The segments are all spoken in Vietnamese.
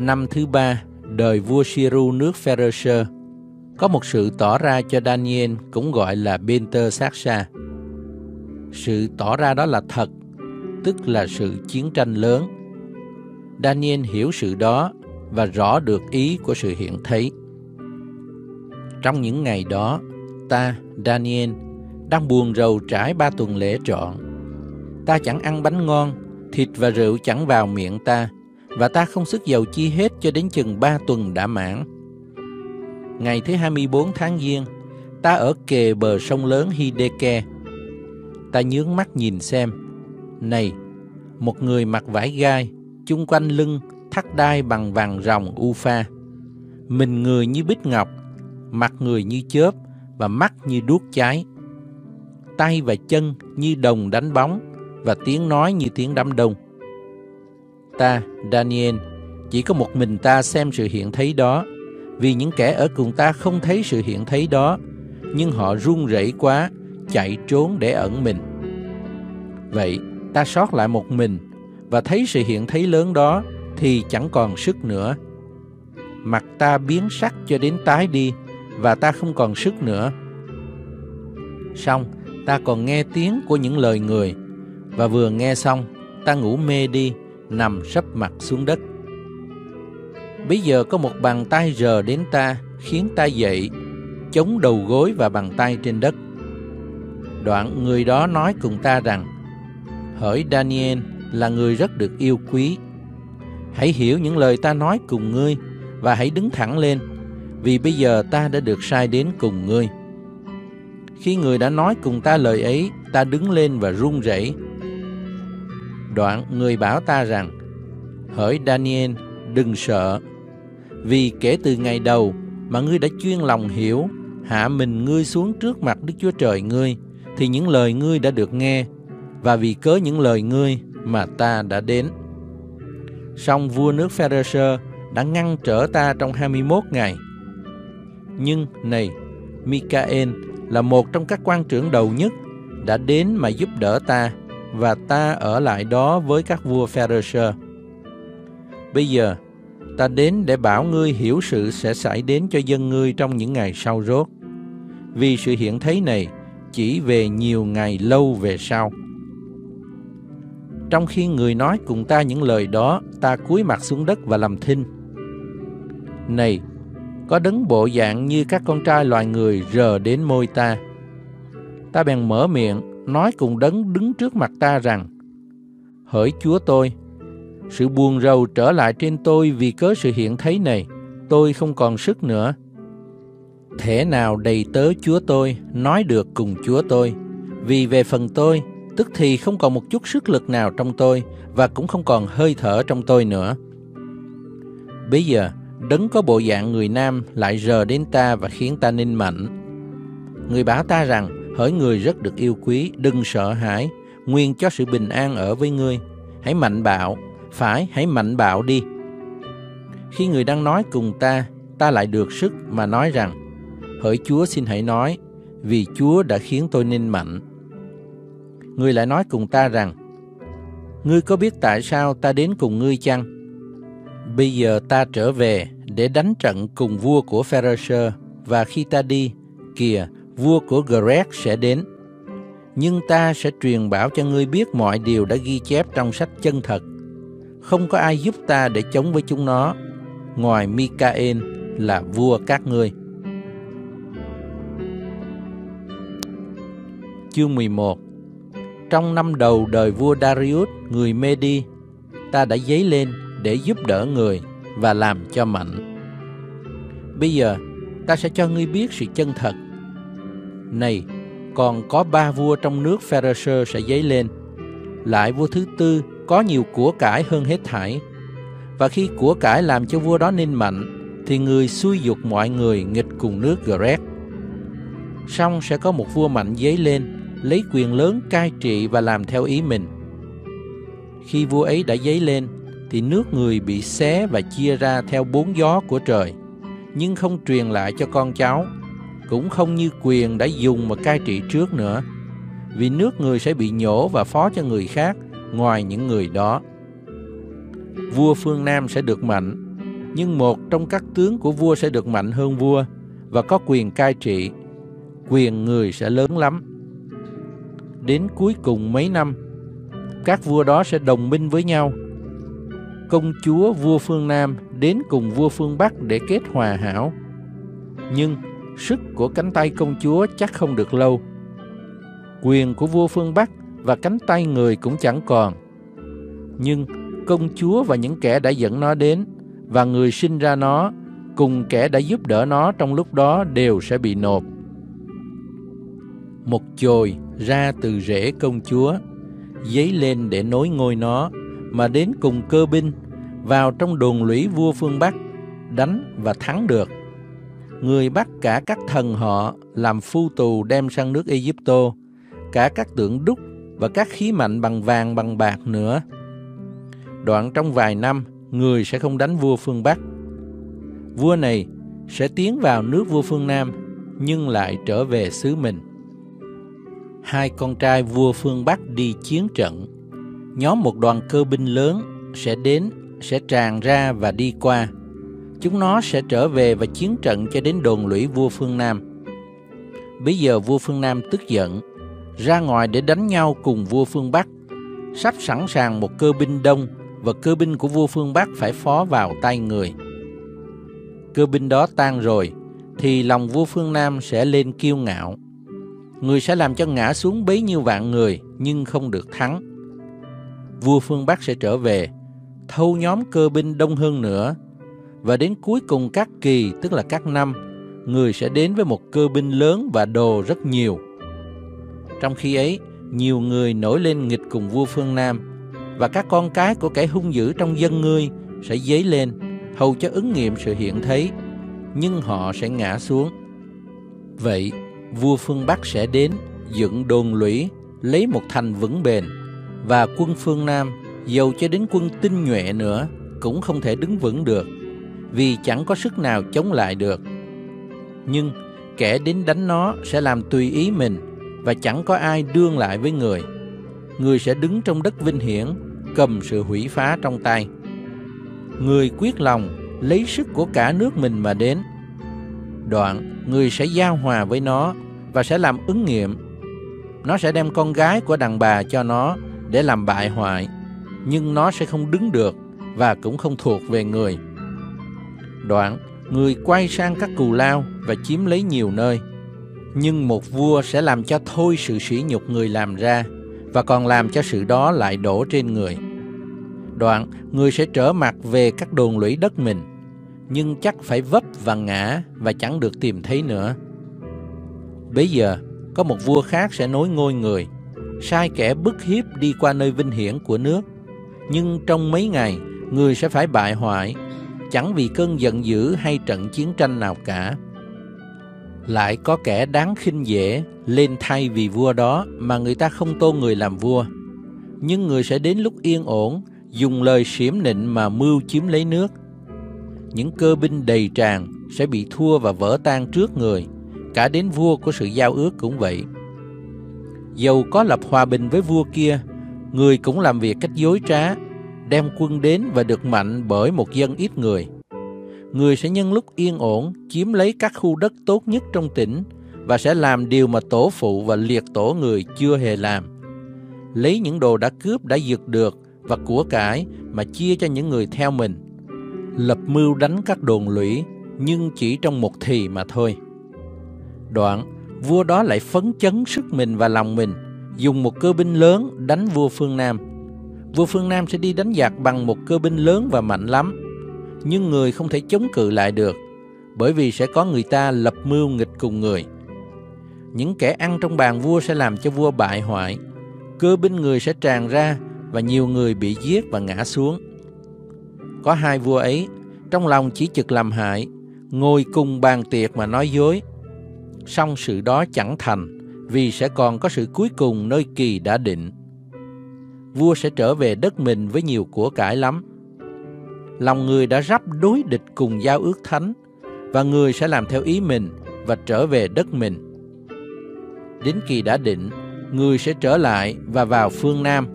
Năm thứ ba, đời vua Shiru nước Pharisee, có một sự tỏ ra cho Daniel cũng gọi là Benter Saksa. Sự tỏ ra đó là thật, tức là sự chiến tranh lớn. Daniel hiểu sự đó và rõ được ý của sự hiện thấy. Trong những ngày đó, ta, Daniel, đang buồn rầu trải ba tuần lễ trọn. Ta chẳng ăn bánh ngon, thịt và rượu chẳng vào miệng ta, và ta không sức giàu chi hết cho đến chừng ba tuần đã mãn. Ngày thứ 24 tháng Giêng, ta ở kề bờ sông lớn Hideke. Ta nhướng mắt nhìn xem. Này, một người mặc vải gai, chung quanh lưng thắt đai bằng vàng ròng u pha. Mình người như bích ngọc, mặt người như chớp và mắt như đuốc cháy. Tay và chân như đồng đánh bóng và tiếng nói như tiếng đám đông. Ta, Daniel, chỉ có một mình ta xem sự hiện thấy đó, vì những kẻ ở cùng ta không thấy sự hiện thấy đó, nhưng họ run rẩy quá, chạy trốn để ẩn mình. Vậy, ta sót lại một mình, và thấy sự hiện thấy lớn đó, thì chẳng còn sức nữa. Mặt ta biến sắc cho đến tái đi, và ta không còn sức nữa. Xong, ta còn nghe tiếng của những lời người, và vừa nghe xong, ta ngủ mê đi, nằm sấp mặt xuống đất. Bây giờ có một bàn tay rờ đến ta, khiến ta dậy, chống đầu gối và bàn tay trên đất. Đoạn người đó nói cùng ta rằng, Hỡi Daniel là người rất được yêu quý. Hãy hiểu những lời ta nói cùng ngươi và hãy đứng thẳng lên, vì bây giờ ta đã được sai đến cùng ngươi. Khi người đã nói cùng ta lời ấy, ta đứng lên và run rẩy. Đoạn người bảo ta rằng, Hỡi Daniel, đừng sợ, vì kể từ ngày đầu mà ngươi đã chuyên lòng hiểu, hạ mình ngươi xuống trước mặt Đức Chúa Trời ngươi, thì những lời ngươi đã được nghe, và vì cớ những lời ngươi mà ta đã đến. Song vua nước Pharaoh đã ngăn trở ta trong 21 ngày. Nhưng này, Michael là một trong các quan trưởng đầu nhất đã đến mà giúp đỡ ta và ta ở lại đó với các vua Pharisee. Bây giờ, ta đến để bảo ngươi hiểu sự sẽ xảy đến cho dân ngươi trong những ngày sau rốt. Vì sự hiện thấy này chỉ về nhiều ngày lâu về sau. Trong khi người nói cùng ta những lời đó, ta cúi mặt xuống đất và làm thinh. Này, có đấng bộ dạng như các con trai loài người rờ đến môi ta. Ta bèn mở miệng, nói cùng đấng đứng trước mặt ta rằng, Hỡi Chúa tôi, sự buồn rầu trở lại trên tôi vì cớ sự hiện thấy này, tôi không còn sức nữa. Thể nào đầy tớ Chúa tôi, nói được cùng Chúa tôi, vì về phần tôi, tức thì không còn một chút sức lực nào trong tôi và cũng không còn hơi thở trong tôi nữa. Bây giờ, đấng có bộ dạng người nam lại rờ đến ta và khiến ta ninh mạnh. Người bảo ta rằng, hỡi người rất được yêu quý, đừng sợ hãi, nguyên cho sự bình an ở với ngươi. Hãy mạnh bạo, phải hãy mạnh bạo đi. Khi người đang nói cùng ta, ta lại được sức mà nói rằng, hỡi Chúa xin hãy nói, vì Chúa đã khiến tôi nên mạnh. Người lại nói cùng ta rằng, Ngươi có biết tại sao ta đến cùng ngươi chăng? Bây giờ ta trở về để đánh trận cùng vua của Pharaoh và khi ta đi, kìa, vua của Greg sẽ đến. Nhưng ta sẽ truyền bảo cho ngươi biết mọi điều đã ghi chép trong sách chân thật. Không có ai giúp ta để chống với chúng nó, ngoài Mikael là vua các ngươi. Chương 11 Trong năm đầu đời vua Darius, người Medi, ta đã dấy lên để giúp đỡ người và làm cho mạnh. Bây giờ, ta sẽ cho ngươi biết sự chân thật. Này, còn có ba vua trong nước Pharaoh sẽ dấy lên. Lại vua thứ tư có nhiều của cải hơn hết thảy. Và khi của cải làm cho vua đó nên mạnh, thì người xui dục mọi người nghịch cùng nước Gret. Xong sẽ có một vua mạnh dấy lên, lấy quyền lớn cai trị và làm theo ý mình. Khi vua ấy đã dấy lên, thì nước người bị xé và chia ra theo bốn gió của trời, nhưng không truyền lại cho con cháu, cũng không như quyền đã dùng mà cai trị trước nữa, vì nước người sẽ bị nhổ và phó cho người khác ngoài những người đó. Vua phương Nam sẽ được mạnh, nhưng một trong các tướng của vua sẽ được mạnh hơn vua và có quyền cai trị. Quyền người sẽ lớn lắm. Đến cuối cùng mấy năm, các vua đó sẽ đồng minh với nhau. Công chúa vua phương Nam đến cùng vua phương Bắc để kết hòa hảo. Nhưng sức của cánh tay công chúa chắc không được lâu. Quyền của vua phương Bắc và cánh tay người cũng chẳng còn. Nhưng công chúa và những kẻ đã dẫn nó đến và người sinh ra nó cùng kẻ đã giúp đỡ nó trong lúc đó đều sẽ bị nộp. Một chồi ra từ rễ công chúa, dấy lên để nối ngôi nó, mà đến cùng cơ binh, vào trong đồn lũy vua phương Bắc, đánh và thắng được. Người bắt cả các thần họ làm phu tù đem sang nước Egypto, cả các tượng đúc và các khí mạnh bằng vàng bằng bạc nữa. Đoạn trong vài năm, người sẽ không đánh vua phương Bắc. Vua này sẽ tiến vào nước vua phương Nam, nhưng lại trở về xứ mình. Hai con trai vua phương Bắc đi chiến trận. Nhóm một đoàn cơ binh lớn sẽ đến, sẽ tràn ra và đi qua. Chúng nó sẽ trở về và chiến trận cho đến đồn lũy vua phương Nam. Bây giờ vua phương Nam tức giận, ra ngoài để đánh nhau cùng vua phương Bắc, sắp sẵn sàng một cơ binh đông và cơ binh của vua phương Bắc phải phó vào tay người. Cơ binh đó tan rồi, thì lòng vua phương Nam sẽ lên kiêu ngạo. Người sẽ làm cho ngã xuống bấy nhiêu vạn người, nhưng không được thắng. Vua phương Bắc sẽ trở về, thâu nhóm cơ binh đông hơn nữa, và đến cuối cùng các kỳ, tức là các năm, người sẽ đến với một cơ binh lớn và đồ rất nhiều. Trong khi ấy, nhiều người nổi lên nghịch cùng vua phương Nam, và các con cái của kẻ hung dữ trong dân ngươi sẽ dấy lên, hầu cho ứng nghiệm sự hiện thấy, nhưng họ sẽ ngã xuống. Vậy, vua phương Bắc sẽ đến, dựng đồn lũy, lấy một thành vững bền, và quân phương Nam, dầu cho đến quân tinh nhuệ nữa, cũng không thể đứng vững được, vì chẳng có sức nào chống lại được. Nhưng kẻ đến đánh nó sẽ làm tùy ý mình, và chẳng có ai đương lại với người. Người sẽ đứng trong đất vinh hiển cầm sự hủy phá trong tay. Người quyết lòng lấy sức của cả nước mình mà đến. Đoạn, người sẽ giao hòa với nó và sẽ làm ứng nghiệm. Nó sẽ đem con gái của đàn bà cho nó để làm bại hoại, nhưng nó sẽ không đứng được và cũng không thuộc về người. Đoạn, người quay sang các cù lao và chiếm lấy nhiều nơi. Nhưng một vua sẽ làm cho thôi sự sỉ nhục người làm ra và còn làm cho sự đó lại đổ trên người. Đoạn, người sẽ trở mặt về các đồn lũy đất mình, nhưng chắc phải vấp và ngã và chẳng được tìm thấy nữa. Bây giờ, có một vua khác sẽ nối ngôi người, sai kẻ bức hiếp đi qua nơi vinh hiển của nước. Nhưng trong mấy ngày, người sẽ phải bại hoại, chẳng vì cơn giận dữ hay trận chiến tranh nào cả. Lại có kẻ đáng khinh dễ lên thay vì vua đó mà người ta không tôn người làm vua. Nhưng người sẽ đến lúc yên ổn, dùng lời xiểm nịnh mà mưu chiếm lấy nước. Những cơ binh đầy tràn sẽ bị thua và vỡ tan trước người, cả đến vua của sự giao ước cũng vậy. Dầu có lập hòa bình với vua kia, người cũng làm việc cách dối trá, đem quân đến và được mạnh bởi một dân ít người người sẽ nhân lúc yên ổn chiếm lấy các khu đất tốt nhất trong tỉnh và sẽ làm điều mà tổ phụ và liệt tổ người chưa hề làm. Lấy những đồ đã cướp đã giật được và của cải mà chia cho những người theo mình. Lập mưu đánh các đồn lũy nhưng chỉ trong một thì mà thôi. Đoạn, vua đó lại phấn chấn sức mình và lòng mình, dùng một cơ binh lớn đánh vua phương Nam. Vua phương Nam sẽ đi đánh giặc bằng một cơ binh lớn và mạnh lắm, nhưng người không thể chống cự lại được, bởi vì sẽ có người ta lập mưu nghịch cùng người. Những kẻ ăn trong bàn vua sẽ làm cho vua bại hoại, cơ binh người sẽ tràn ra và nhiều người bị giết và ngã xuống. có hai vua ấy, trong lòng chỉ chực làm hại, ngồi cùng bàn tiệc mà nói dối. Song sự đó chẳng thành, vì sẽ còn có sự cuối cùng nơi kỳ đã định. Vua sẽ trở về đất mình với nhiều của cải lắm. Lòng người đã rắp đối địch cùng giao ước thánh, và người sẽ làm theo ý mình và trở về đất mình. Đến kỳ đã định, người sẽ trở lại và vào phương Nam,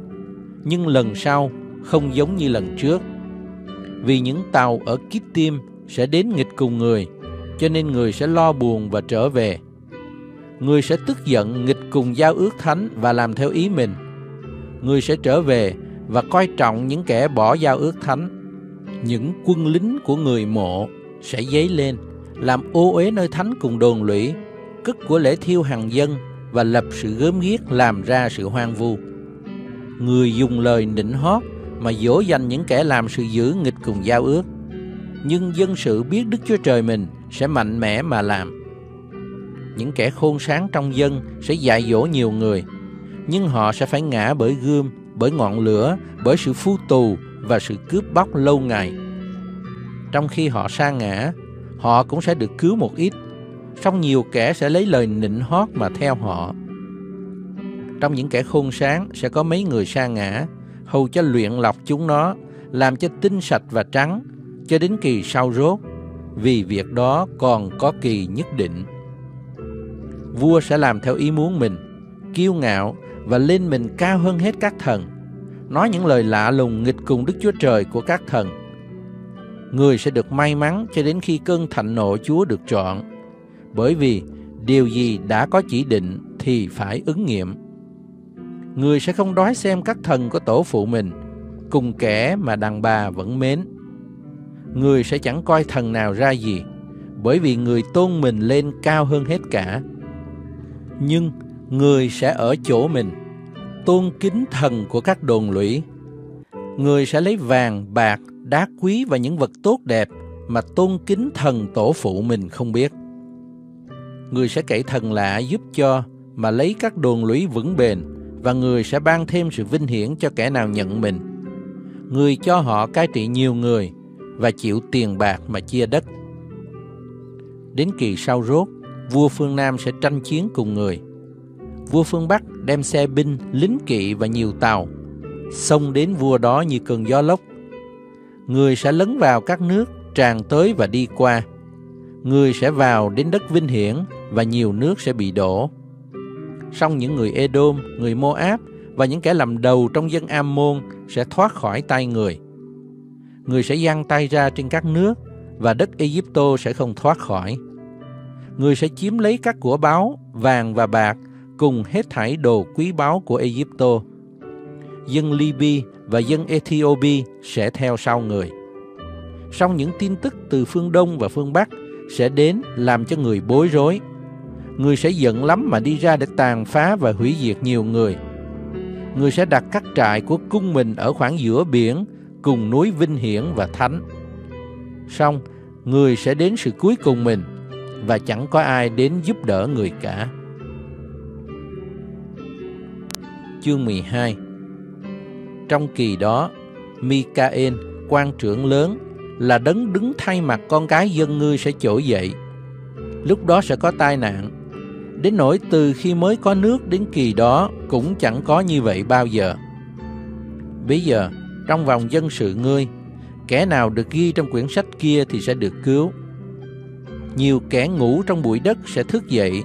nhưng lần sau không giống như lần trước. Vì những tàu ở Kittim sẽ đến nghịch cùng người, cho nên người sẽ lo buồn và trở về. Người sẽ tức giận nghịch cùng giao ước thánh và làm theo ý mình. Người sẽ trở về và coi trọng những kẻ bỏ giao ước thánh. Những quân lính của người mộ sẽ dấy lên, làm ô uế nơi thánh cùng đồn lũy, cất của lễ thiêu hàng dân và lập sự gớm ghiếc làm ra sự hoang vu. Người dùng lời nịnh hót mà dỗ dành những kẻ làm sự dữ nghịch cùng giao ước. Nhưng dân sự biết Đức Chúa Trời mình sẽ mạnh mẽ mà làm. Những kẻ khôn sáng trong dân sẽ dạy dỗ nhiều người, nhưng họ sẽ phải ngã bởi gươm, bởi ngọn lửa, bởi sự phu tù và sự cướp bóc lâu ngày. Trong khi họ sa ngã, họ cũng sẽ được cứu một ít, song nhiều kẻ sẽ lấy lời nịnh hót mà theo họ. Trong những kẻ khôn sáng sẽ có mấy người sa ngã, hầu cho luyện lọc chúng nó, làm cho tinh sạch và trắng, cho đến kỳ sau rốt, vì việc đó còn có kỳ nhất định. Vua sẽ làm theo ý muốn mình, kiêu ngạo và lên mình cao hơn hết các thần, nói những lời lạ lùng nghịch cùng Đức Chúa Trời của các thần. Người sẽ được may mắn cho đến khi cơn thạnh nộ Chúa được chọn, bởi vì điều gì đã có chỉ định thì phải ứng nghiệm người sẽ không đói xem các thần của tổ phụ mình, cùng kẻ mà đàn bà vẫn mến. Người sẽ chẳng coi thần nào ra gì, bởi vì người tôn mình lên cao hơn hết cả. Nhưng người sẽ ở chỗ mình, tôn kính thần của các đồn lũy. Người sẽ lấy vàng, bạc, đá quý và những vật tốt đẹp mà tôn kính thần tổ phụ mình không biết. Người sẽ cậy thần lạ giúp cho mà lấy các đồn lũy vững bền và người sẽ ban thêm sự vinh hiển cho kẻ nào nhận mình. Người cho họ cai trị nhiều người và chịu tiền bạc mà chia đất. Đến kỳ sau rốt, vua phương Nam sẽ tranh chiến cùng người. Vua phương Bắc đem xe binh, lính kỵ và nhiều tàu, xông đến vua đó như cơn gió lốc. Người sẽ lấn vào các nước, tràn tới và đi qua. Người sẽ vào đến đất vinh hiển và nhiều nước sẽ bị đổ song những người Edom, người Moab và những kẻ làm đầu trong dân Ammon sẽ thoát khỏi tay người. Người sẽ giăng tay ra trên các nước và đất Egypto sẽ không thoát khỏi. Người sẽ chiếm lấy các của báu, vàng và bạc cùng hết thảy đồ quý báu của Egypto. Dân Liby và dân Ethiopia sẽ theo sau người. Song những tin tức từ phương Đông và phương Bắc sẽ đến làm cho người bối rối người sẽ giận lắm mà đi ra để tàn phá và hủy diệt nhiều người. Người sẽ đặt các trại của cung mình ở khoảng giữa biển, cùng núi Vinh Hiển và Thánh. Xong, người sẽ đến sự cuối cùng mình, và chẳng có ai đến giúp đỡ người cả. Chương 12 Trong kỳ đó, Mikael, quan trưởng lớn, là đấng đứng thay mặt con cái dân ngươi sẽ trỗi dậy. Lúc đó sẽ có tai nạn, Đến nỗi từ khi mới có nước đến kỳ đó cũng chẳng có như vậy bao giờ. Bây giờ, trong vòng dân sự ngươi, kẻ nào được ghi trong quyển sách kia thì sẽ được cứu. Nhiều kẻ ngủ trong bụi đất sẽ thức dậy,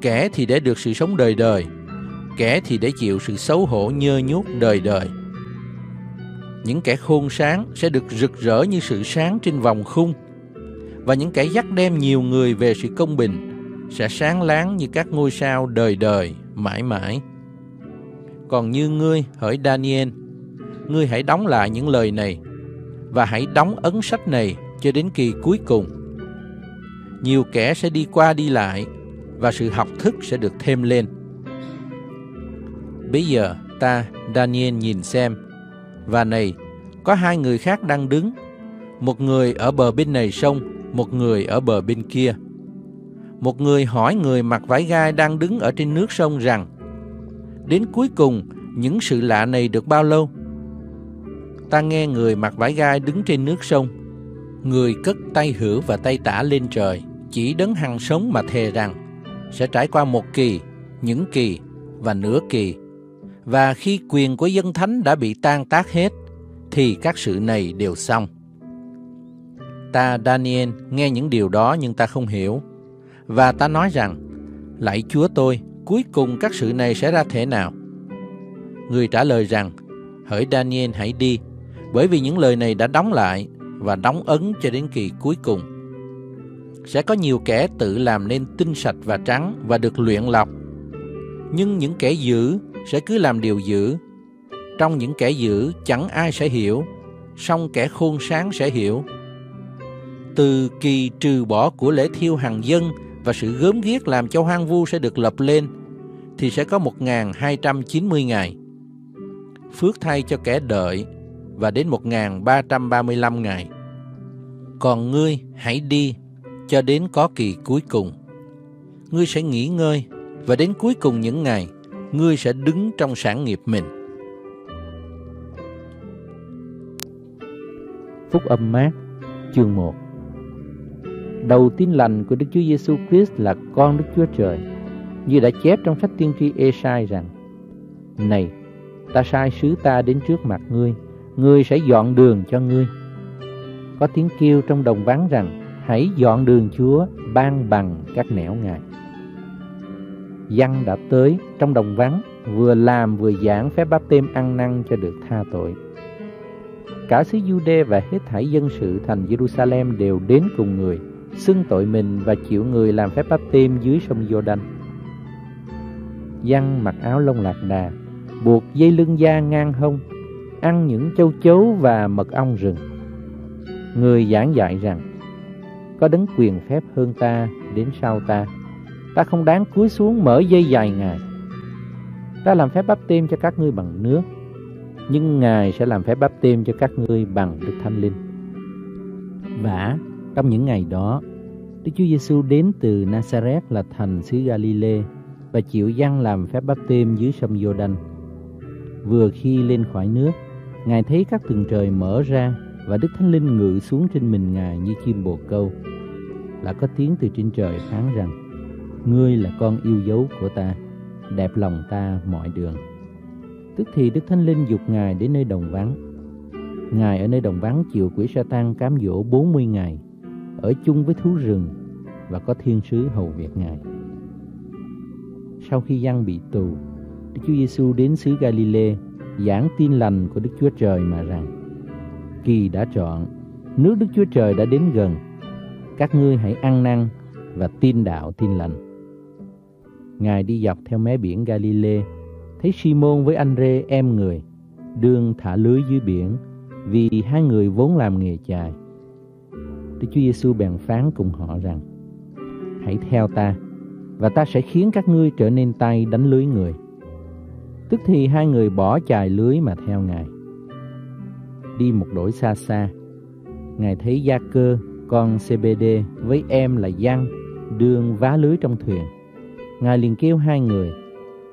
kẻ thì để được sự sống đời đời, kẻ thì để chịu sự xấu hổ nhơ nhút đời đời. Những kẻ khôn sáng sẽ được rực rỡ như sự sáng trên vòng khung, và những kẻ dắt đem nhiều người về sự công bình sẽ sáng láng như các ngôi sao đời đời, mãi mãi. Còn như ngươi, hỡi Daniel, ngươi hãy đóng lại những lời này và hãy đóng ấn sách này cho đến kỳ cuối cùng. Nhiều kẻ sẽ đi qua đi lại và sự học thức sẽ được thêm lên. Bây giờ ta, Daniel nhìn xem, và này, có hai người khác đang đứng, một người ở bờ bên này sông, một người ở bờ bên kia một người hỏi người mặc vải gai đang đứng ở trên nước sông rằng Đến cuối cùng, những sự lạ này được bao lâu? ta nghe người mặc vải gai đứng trên nước sông. Người cất tay hữu và tay tả lên trời, chỉ đấng hằng sống mà thề rằng sẽ trải qua một kỳ, những kỳ và nửa kỳ. Và khi quyền của dân thánh đã bị tan tác hết, thì các sự này đều xong. Ta Daniel nghe những điều đó nhưng ta không hiểu. Và ta nói rằng, lạy Chúa tôi, cuối cùng các sự này sẽ ra thế nào? Người trả lời rằng, hỡi Daniel hãy đi, bởi vì những lời này đã đóng lại và đóng ấn cho đến kỳ cuối cùng. Sẽ có nhiều kẻ tự làm nên tinh sạch và trắng và được luyện lọc. Nhưng những kẻ dữ sẽ cứ làm điều dữ. Trong những kẻ dữ chẳng ai sẽ hiểu, song kẻ khôn sáng sẽ hiểu. Từ kỳ trừ bỏ của lễ thiêu hàng dân và sự gớm ghiếc làm cho hoang vu sẽ được lập lên, thì sẽ có 1.290 ngày. Phước thay cho kẻ đợi và đến 1.335 ngày. Còn ngươi hãy đi cho đến có kỳ cuối cùng. Ngươi sẽ nghỉ ngơi và đến cuối cùng những ngày, ngươi sẽ đứng trong sản nghiệp mình. Phúc âm mát chương 1 Đầu tin lành của Đức Chúa Giêsu Christ là con Đức Chúa Trời, như đã chép trong sách tiên tri Esai rằng: Này, ta sai sứ ta đến trước mặt ngươi, ngươi sẽ dọn đường cho ngươi. Có tiếng kêu trong đồng vắng rằng, hãy dọn đường Chúa, ban bằng các nẻo Ngài. Văn đã tới trong đồng vắng, vừa làm vừa giảng phép báp têm ăn năn cho được tha tội. Cả xứ Jude và hết thảy dân sự thành Jerusalem đều đến cùng người, xưng tội mình và chịu người làm phép báp têm dưới sông Jordan. Văn mặc áo lông lạc đà, buộc dây lưng da ngang hông, ăn những châu chấu và mật ong rừng. Người giảng dạy rằng, có đấng quyền phép hơn ta đến sau ta. Ta không đáng cúi xuống mở dây dài Ngài. Ta làm phép bắp tim cho các ngươi bằng nước, nhưng Ngài sẽ làm phép bắp tim cho các ngươi bằng Đức Thánh Linh. Và trong những ngày đó, Đức Chúa Giêsu đến từ Nazareth là thành xứ Galilee và chịu dân làm phép bắp tim dưới sông Giô-đanh. Vừa khi lên khỏi nước, Ngài thấy các tầng trời mở ra và Đức Thánh Linh ngự xuống trên mình Ngài như chim bồ câu. Là có tiếng từ trên trời phán rằng, Ngươi là con yêu dấu của ta, đẹp lòng ta mọi đường. Tức thì Đức Thánh Linh dục Ngài đến nơi đồng vắng. Ngài ở nơi đồng vắng chịu quỷ sa tăng cám dỗ 40 ngày, ở chung với thú rừng và có thiên sứ hầu việc Ngài. Sau khi Giăng bị tù, Đức Chúa Giêsu đến xứ Galilee giảng tin lành của Đức Chúa Trời mà rằng Kỳ đã chọn, nước Đức Chúa Trời đã đến gần. Các ngươi hãy ăn năn và tin đạo tin lành. Ngài đi dọc theo mé biển Galilee, thấy Simon với anh Rê em người, đương thả lưới dưới biển, vì hai người vốn làm nghề chài. Đức Chúa Giêsu bèn phán cùng họ rằng: Hãy theo ta, và ta sẽ khiến các ngươi trở nên tay đánh lưới người. Tức thì hai người bỏ chài lưới mà theo Ngài. Đi một đổi xa xa, Ngài thấy Gia Cơ, con CBD với em là Giăng đương vá lưới trong thuyền. Ngài liền kêu hai người,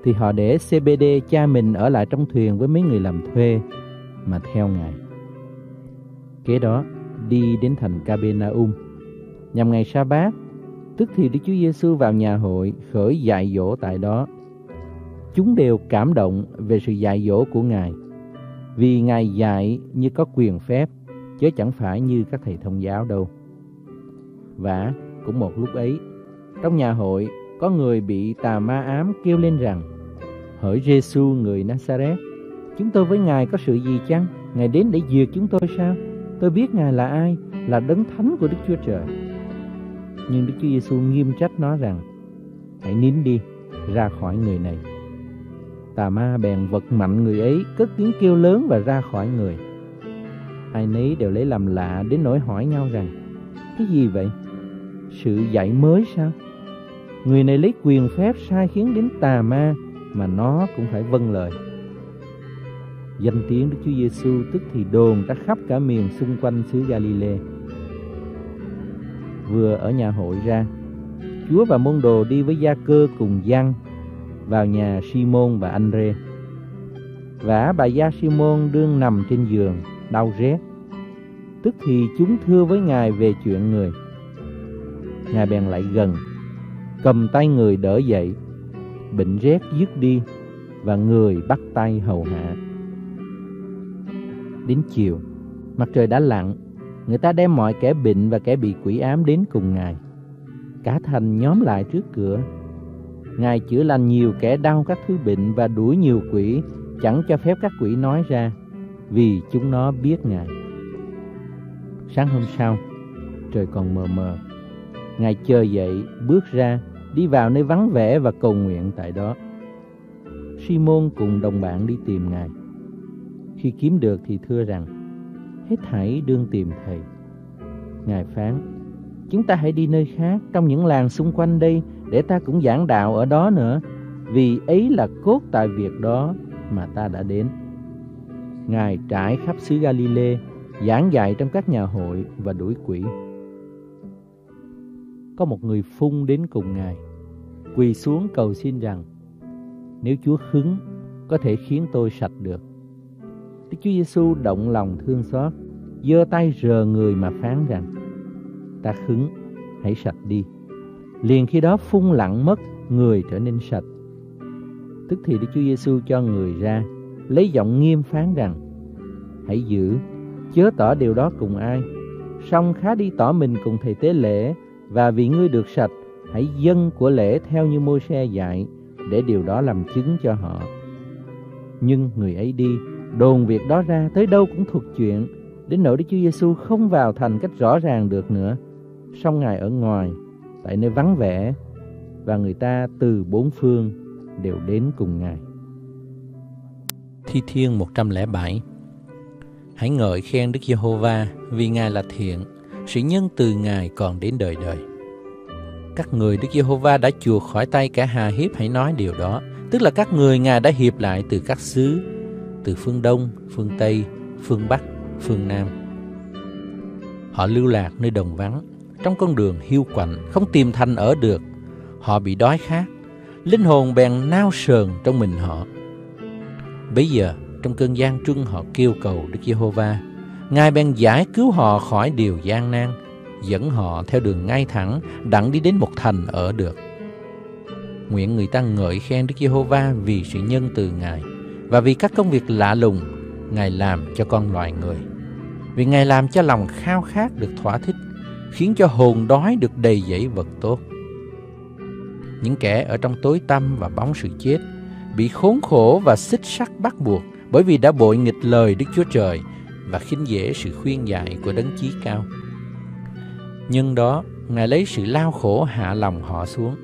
thì họ để CBD cha mình ở lại trong thuyền với mấy người làm thuê mà theo Ngài. Kế đó, đi đến thành Capernaum. Nhằm ngày sa bát, tức thì Đức Chúa Giêsu vào nhà hội khởi dạy dỗ tại đó chúng đều cảm động về sự dạy dỗ của Ngài. Vì Ngài dạy như có quyền phép, chứ chẳng phải như các thầy thông giáo đâu. Và cũng một lúc ấy, trong nhà hội có người bị tà ma ám kêu lên rằng: Hỡi Giêsu người Nazareth, chúng tôi với Ngài có sự gì chăng? Ngài đến để diệt chúng tôi sao? Tôi biết Ngài là ai, là đấng thánh của Đức Chúa Trời. Nhưng Đức Chúa Giêsu nghiêm trách nó rằng: Hãy nín đi, ra khỏi người này. Tà ma bèn vật mạnh người ấy, cất tiếng kêu lớn và ra khỏi người. Ai nấy đều lấy làm lạ đến nỗi hỏi nhau rằng, cái gì vậy? Sự dạy mới sao? Người này lấy quyền phép sai khiến đến tà ma mà nó cũng phải vâng lời. Danh tiếng Đức Chúa Giêsu tức thì đồn ra khắp cả miền xung quanh xứ Galilee. Vừa ở nhà hội ra, Chúa và môn đồ đi với gia cơ cùng Giăng vào nhà Simon và Andre. vả bà gia Simon đương nằm trên giường, đau rét. Tức thì chúng thưa với Ngài về chuyện người. Ngài bèn lại gần, cầm tay người đỡ dậy, bệnh rét dứt đi và người bắt tay hầu hạ. Đến chiều, mặt trời đã lặn, người ta đem mọi kẻ bệnh và kẻ bị quỷ ám đến cùng Ngài. Cả thành nhóm lại trước cửa. Ngài chữa lành nhiều kẻ đau các thứ bệnh và đuổi nhiều quỷ, chẳng cho phép các quỷ nói ra, vì chúng nó biết Ngài. Sáng hôm sau, trời còn mờ mờ. Ngài chờ dậy, bước ra, đi vào nơi vắng vẻ và cầu nguyện tại đó. Simon cùng đồng bạn đi tìm Ngài. Khi kiếm được thì thưa rằng, hết thảy đương tìm Thầy. Ngài phán, chúng ta hãy đi nơi khác trong những làng xung quanh đây để ta cũng giảng đạo ở đó nữa, vì ấy là cốt tại việc đó mà ta đã đến. Ngài trải khắp xứ Galilee, giảng dạy trong các nhà hội và đuổi quỷ. Có một người phun đến cùng Ngài, quỳ xuống cầu xin rằng, nếu Chúa hứng, có thể khiến tôi sạch được. Đức Chúa Giêsu động lòng thương xót, giơ tay rờ người mà phán rằng: Ta hứng, hãy sạch đi. Liền khi đó phun lặng mất, người trở nên sạch. Tức thì Đức Chúa Giêsu cho người ra, lấy giọng nghiêm phán rằng: Hãy giữ, chớ tỏ điều đó cùng ai. Song khá đi tỏ mình cùng thầy tế lễ và vì ngươi được sạch, hãy dâng của lễ theo như môi xe dạy để điều đó làm chứng cho họ. Nhưng người ấy đi đồn việc đó ra tới đâu cũng thuộc chuyện đến nỗi Đức Chúa Giêsu không vào thành cách rõ ràng được nữa. Song Ngài ở ngoài, tại nơi vắng vẻ và người ta từ bốn phương đều đến cùng Ngài. Thi Thiên 107 Hãy ngợi khen Đức Giê-hô-va vì Ngài là thiện, sự nhân từ Ngài còn đến đời đời. Các người Đức Giê-hô-va đã chuộc khỏi tay cả hà hiếp hãy nói điều đó, tức là các người Ngài đã hiệp lại từ các xứ từ phương Đông, phương Tây, phương Bắc, phương Nam. Họ lưu lạc nơi đồng vắng, trong con đường hiu quạnh, không tìm thành ở được. Họ bị đói khát, linh hồn bèn nao sờn trong mình họ. Bây giờ, trong cơn gian truân họ kêu cầu Đức Giê-hô-va, Ngài bèn giải cứu họ khỏi điều gian nan, dẫn họ theo đường ngay thẳng, đặng đi đến một thành ở được. Nguyện người ta ngợi khen Đức Giê-hô-va vì sự nhân từ Ngài và vì các công việc lạ lùng Ngài làm cho con loài người. Vì Ngài làm cho lòng khao khát được thỏa thích, khiến cho hồn đói được đầy dẫy vật tốt. Những kẻ ở trong tối tăm và bóng sự chết, bị khốn khổ và xích sắt bắt buộc bởi vì đã bội nghịch lời Đức Chúa Trời và khinh dễ sự khuyên dạy của đấng chí cao. Nhưng đó, Ngài lấy sự lao khổ hạ lòng họ xuống.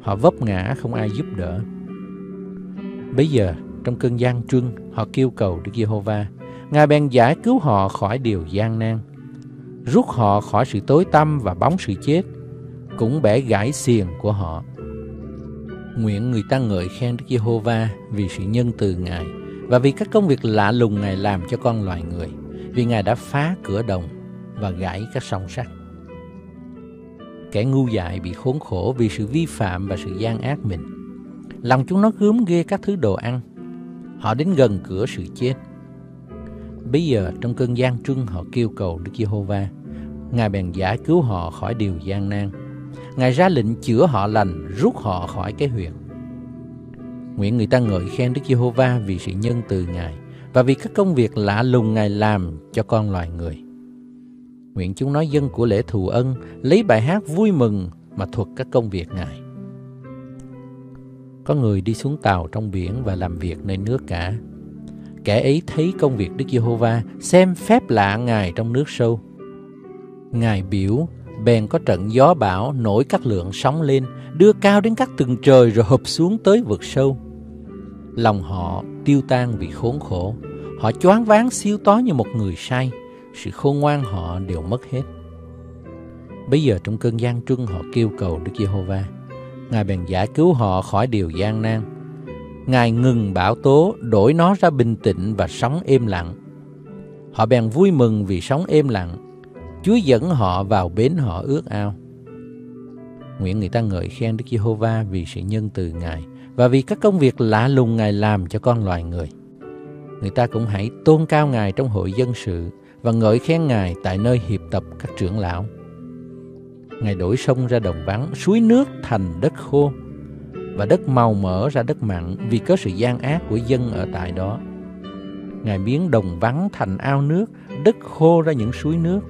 Họ vấp ngã không ai giúp đỡ. Bây giờ, trong cơn gian trưng, họ kêu cầu Đức Giê-hô-va. Ngài bèn giải cứu họ khỏi điều gian nan, rút họ khỏi sự tối tăm và bóng sự chết, cũng bẻ gãy xiềng của họ. Nguyện người ta ngợi khen Đức Giê-hô-va vì sự nhân từ Ngài và vì các công việc lạ lùng Ngài làm cho con loài người, vì Ngài đã phá cửa đồng và gãy các song sắt. Kẻ ngu dại bị khốn khổ vì sự vi phạm và sự gian ác mình. Lòng chúng nó gớm ghê các thứ đồ ăn, Họ đến gần cửa sự chết. Bây giờ trong cơn gian truân họ kêu cầu Đức Giê-hô-va. Ngài bèn giải cứu họ khỏi điều gian nan. Ngài ra lệnh chữa họ lành, rút họ khỏi cái huyệt. Nguyện người ta ngợi khen Đức Giê-hô-va vì sự nhân từ Ngài và vì các công việc lạ lùng Ngài làm cho con loài người. Nguyện chúng nói dân của lễ thù ân lấy bài hát vui mừng mà thuật các công việc Ngài. Có người đi xuống tàu trong biển và làm việc nơi nước cả. Kẻ ấy thấy công việc Đức Giê-hô-va, xem phép lạ Ngài trong nước sâu. Ngài biểu, bèn có trận gió bão nổi các lượng sóng lên, đưa cao đến các tầng trời rồi hụp xuống tới vực sâu. Lòng họ tiêu tan vì khốn khổ, họ choáng váng siêu tó như một người say, sự khôn ngoan họ đều mất hết. Bây giờ trong cơn gian truân họ kêu cầu Đức Giê-hô-va. Ngài bèn giải cứu họ khỏi điều gian nan. Ngài ngừng bão tố, đổi nó ra bình tĩnh và sống êm lặng. Họ bèn vui mừng vì sống êm lặng. Chúa dẫn họ vào bến họ ước ao. Nguyện người ta ngợi khen Đức Giê-hô-va vì sự nhân từ Ngài và vì các công việc lạ lùng Ngài làm cho con loài người. người ta cũng hãy tôn cao Ngài trong hội dân sự và ngợi khen Ngài tại nơi hiệp tập các trưởng lão. Ngài đổi sông ra đồng vắng, suối nước thành đất khô và đất màu mỡ ra đất mặn vì có sự gian ác của dân ở tại đó. Ngài biến đồng vắng thành ao nước, đất khô ra những suối nước.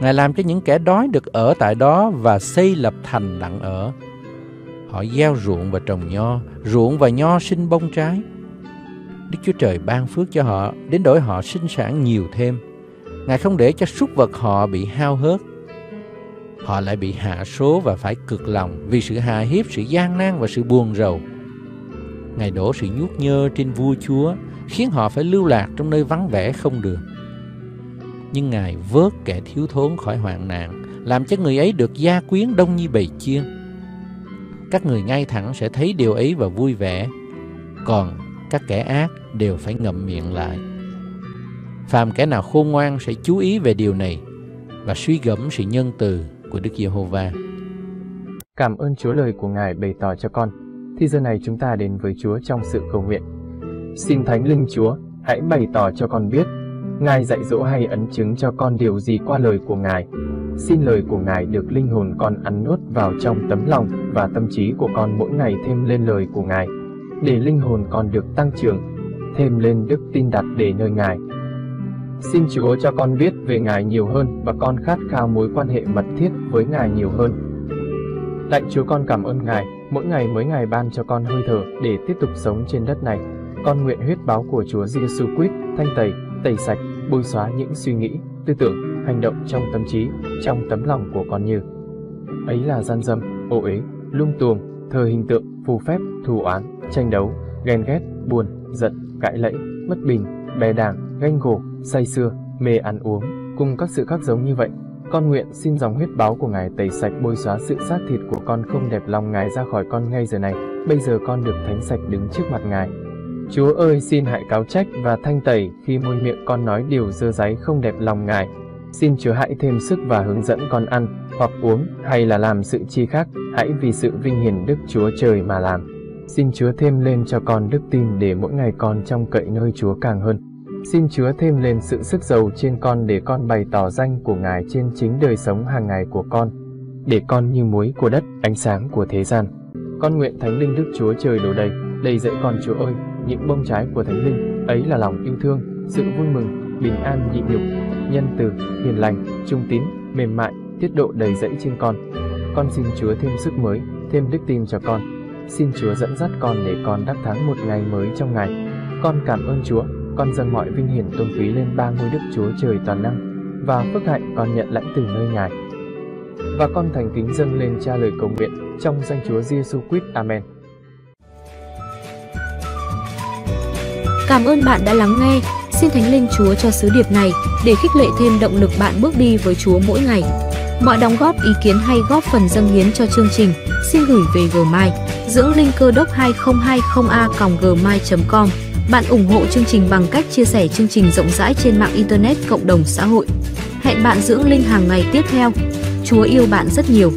Ngài làm cho những kẻ đói được ở tại đó và xây lập thành đặng ở. Họ gieo ruộng và trồng nho, ruộng và nho sinh bông trái. Đức Chúa Trời ban phước cho họ, đến đổi họ sinh sản nhiều thêm. Ngài không để cho súc vật họ bị hao hớt. Họ lại bị hạ số và phải cực lòng vì sự hà hiếp, sự gian nan và sự buồn rầu. Ngài đổ sự nhút nhơ trên vua chúa, khiến họ phải lưu lạc trong nơi vắng vẻ không đường. Nhưng Ngài vớt kẻ thiếu thốn khỏi hoạn nạn, làm cho người ấy được gia quyến đông như bầy chiên. Các người ngay thẳng sẽ thấy điều ấy và vui vẻ, còn các kẻ ác đều phải ngậm miệng lại. Phàm kẻ nào khôn ngoan sẽ chú ý về điều này và suy gẫm sự nhân từ của Đức Giê-hô-va. Cảm ơn Chúa lời của Ngài bày tỏ cho con. Thì giờ này chúng ta đến với Chúa trong sự cầu nguyện. Xin Thánh Linh Chúa, hãy bày tỏ cho con biết, Ngài dạy dỗ hay ấn chứng cho con điều gì qua lời của Ngài. Xin lời của Ngài được linh hồn con ăn nuốt vào trong tấm lòng và tâm trí của con mỗi ngày thêm lên lời của Ngài, để linh hồn con được tăng trưởng, thêm lên đức tin đặt để nơi Ngài. Xin Chúa cho con biết về Ngài nhiều hơn và con khát khao mối quan hệ mật thiết với Ngài nhiều hơn. Lạy Chúa con cảm ơn Ngài, mỗi ngày mới Ngài ban cho con hơi thở để tiếp tục sống trên đất này. Con nguyện huyết báo của Chúa Giêsu Christ thanh tẩy, tẩy sạch, bôi xóa những suy nghĩ, tư tưởng, hành động trong tâm trí, trong tấm lòng của con như ấy là gian dâm, ô uế, lung tuồng, thờ hình tượng, phù phép, thù oán, tranh đấu, ghen ghét, buồn, giận, cãi lẫy, mất bình, bè đảng, ganh gổ, say sưa, mê ăn uống, cùng các sự khác giống như vậy. Con nguyện xin dòng huyết báo của Ngài tẩy sạch bôi xóa sự xác thịt của con không đẹp lòng Ngài ra khỏi con ngay giờ này. Bây giờ con được thánh sạch đứng trước mặt Ngài. Chúa ơi xin hãy cáo trách và thanh tẩy khi môi miệng con nói điều dơ giấy không đẹp lòng Ngài. Xin Chúa hãy thêm sức và hướng dẫn con ăn, hoặc uống, hay là làm sự chi khác, hãy vì sự vinh hiển Đức Chúa Trời mà làm. Xin Chúa thêm lên cho con đức tin để mỗi ngày con trong cậy nơi Chúa càng hơn. Xin Chúa thêm lên sự sức giàu trên con để con bày tỏ danh của Ngài trên chính đời sống hàng ngày của con, để con như muối của đất, ánh sáng của thế gian. Con nguyện Thánh Linh Đức Chúa Trời đổ đầy, đầy dẫy con Chúa ơi, những bông trái của Thánh Linh, ấy là lòng yêu thương, sự vui mừng, bình an nhịn nhục, nhân từ, hiền lành, trung tín, mềm mại, tiết độ đầy dẫy trên con. Con xin Chúa thêm sức mới, thêm đức tin cho con. Xin Chúa dẫn dắt con để con đắc thắng một ngày mới trong ngày. Con cảm ơn Chúa, con dâng mọi vinh hiển tôn quý lên ba ngôi Đức Chúa Trời toàn năng, và phước hạnh con nhận lãnh từ nơi Ngài. Và con thành kính dâng lên cha lời cầu nguyện trong danh Chúa Giêsu Christ. Amen. Cảm ơn bạn đã lắng nghe. Xin Thánh Linh Chúa cho sứ điệp này để khích lệ thêm động lực bạn bước đi với Chúa mỗi ngày. Mọi đóng góp, ý kiến hay góp phần dâng hiến cho chương trình, xin gửi về gmail, dưỡng linh cơ đốc 2020a gmail.com bạn ủng hộ chương trình bằng cách chia sẻ chương trình rộng rãi trên mạng Internet, cộng đồng xã hội. Hẹn bạn dưỡng linh hàng ngày tiếp theo. Chúa yêu bạn rất nhiều.